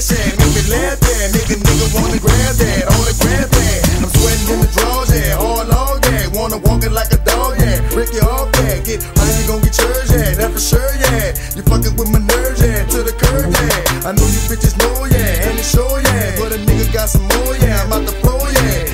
cash. Make me laugh that. Make a nigga wanna grab that. All grab that. I'm sweating in the drawers, yeah. All all day. Wanna walk it like a dog, yeah. Rick you off that. Get high, you gon' get yours, yeah. That for sure, yeah. You fucking with my nerves, yeah. To the curb, yeah. I know you bitches know, yeah. And it show, yeah. But a nigga got some more, yeah. I'm out the floor, yeah.